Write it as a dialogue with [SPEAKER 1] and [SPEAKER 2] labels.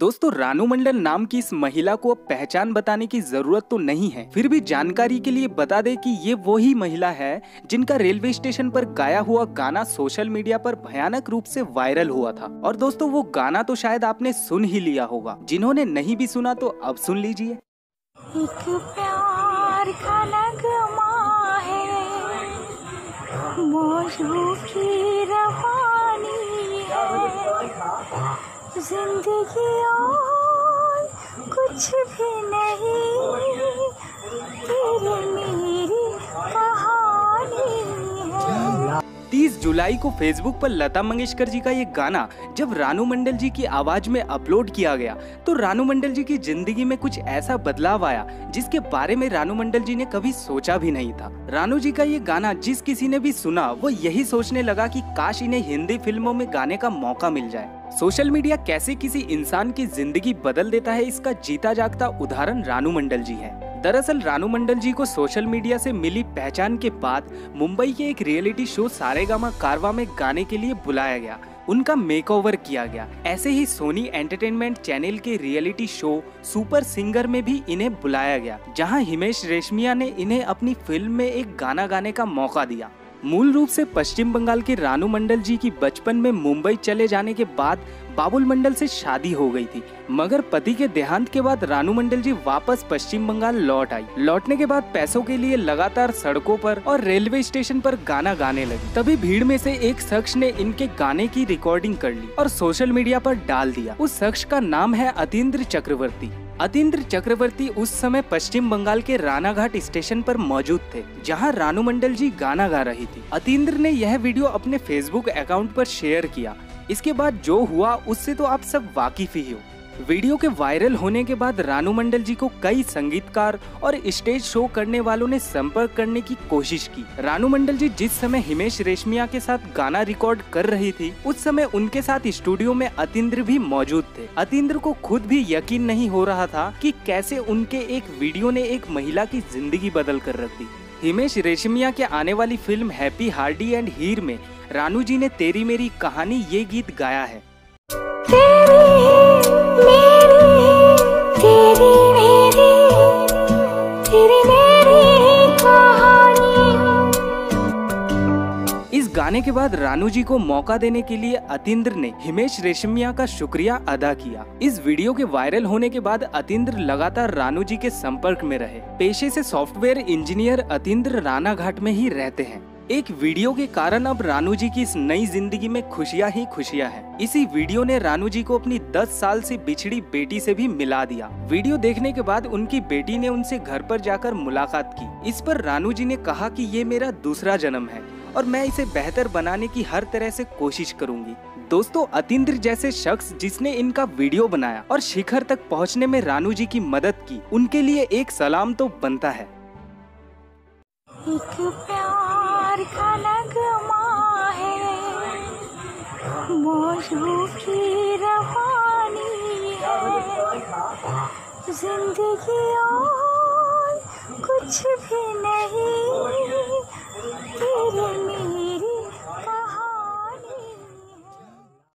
[SPEAKER 1] दोस्तों, रानू मंडल नाम की इस महिला को अब पहचान बताने की ज़रूरत तो नहीं है। फिर भी जानकारी के लिए बता दे कि ये वही महिला है, जिनका रेलवे स्टेशन पर गाया हुआ गाना सोशल मीडिया पर भयानक रूप से वायरल हुआ था। और दोस्तों, वो गाना तो शायद आपने सुन ही लिया होगा। जिन्होंने नहीं भी सुना तो अब सुन लीजिए।
[SPEAKER 2] प्यार ज़िंदगी और कुछ भी नहीं। मेरी कहानी
[SPEAKER 1] 30 जुलाई को फेसबुक पर लता मंगेशकर जी का ये गाना जब रानू मंडल जी की आवाज़ में अपलोड किया गया तो रानू मंडल जी की ज़िंदगी में कुछ ऐसा बदलाव आया, जिसके बारे में रानू मंडल जी ने कभी सोचा भी नहीं था। रानू जी का ये गाना जिस किसी ने भी सुना, वो यही सोचने लगा कि काश इन्हें हिंदी फ़िल्मों में गाने का मौका मिल जाए। सोशल मीडिया कैसे किसी इंसान की ज़िंदगी बदल देता है, इसका जीता जागता उदाहरण रानू मंडल जी है। दरअसल, रानू मंडल जी को सोशल मीडिया से मिली पहचान के बाद मुंबई के एक रियलिटी शो सारेगामा कारवा में गाने के लिए बुलाया गया। उनका मेकओवर किया गया। ऐसे ही सोनी एंटरटेनमेंट चैनल के रियलिटी शो सुपर सिंगर में भी इन्हें बुलाया गया, जहाँ हिमेश रेशमिया ने इन्हें अपनी फ़िल्म में एक गाना गाने का मौका दिया। मूल रूप से पश्चिम बंगाल के रानू मंडल जी की बचपन में मुंबई चले जाने के बाद बाबुल मंडल से शादी हो गई थी। मगर पति के देहांत के बाद रानू मंडल जी वापस पश्चिम बंगाल लौट आई। लौटने के बाद पैसों के लिए लगातार सड़कों पर और रेलवे स्टेशन पर गाना गाने लगी। तभी भीड़ में से एक शख्स ने इनके गाने की रिकॉर्डिंग कर ली और सोशल मीडिया पर डाल दिया। उस शख्स का नाम है अतीन्द्र चक्रवर्ती। अतीन्द्र चक्रवर्ती उस समय पश्चिम बंगाल के रानाघाट स्टेशन पर मौजूद थे, जहाँ रानू मंडल जी गाना गा रही थी। अतीन्द्र ने यह वीडियो अपने फेसबुक अकाउंट पर शेयर किया। इसके बाद जो हुआ, उससे तो आप सब वाकिफ ही हो। वीडियो के वायरल होने के बाद रानू मंडल जी को कई संगीतकार और स्टेज शो करने वालों ने संपर्क करने की कोशिश की। रानू मंडल जी जिस समय हिमेश रेशमिया के साथ गाना रिकॉर्ड कर रही थी, उस समय उनके साथ स्टूडियो में अतीन्द्र भी मौजूद थे। अतीन्द्र को खुद भी यकीन नहीं हो रहा था कि कैसे उनके एक वीडियो ने एक महिला की ज़िंदगी बदल कर रख दी। हिमेश रेशमिया के आने वाली film Happy Hardy and Heer में रानू जी ने तेरी मेरी कहानी ये गीत गाया है। गाने के बाद रानू जी को मौका देने के लिए अतीन्द्र ने हिमेश रेशमिया का शुक्रिया अदा किया। इस वीडियो के वायरल होने के बाद अतीन्द्र लगातार रानू जी के संपर्क में रहे। पेशे से सॉफ्टवेयर इंजीनियर अतीन्द्र रानाघाट में ही रहते हैं। एक वीडियो के कारण अब रानू जी की इस नई ज़िंदगी में खुशियाँ ही खुशियाँ हैं। इसी वीडियो ने रानू जी को अपनी 10 साल से बिछड़ी बेटी से भी मिला दिया। वीडियो देखने के बाद उनकी बेटी ने उनसे घर पर जाकर मुलाकात की। इस पर रानू जी ने कहा कि ये मेरा दूसरा जन्म है। और मैं इसे बेहतर बनाने की हर तरह से कोशिश करूँगी। दोस्तों अतीन्द्र जैसे शख्स जिसने इनका वीडियो बनाया और शिखर तक पहुँचने में रानू जी की मदद की, उनके लिए एक सलाम तो बनता है।
[SPEAKER 2] एक प्यार का नगमा है। ज़िंदगी और कुछ भी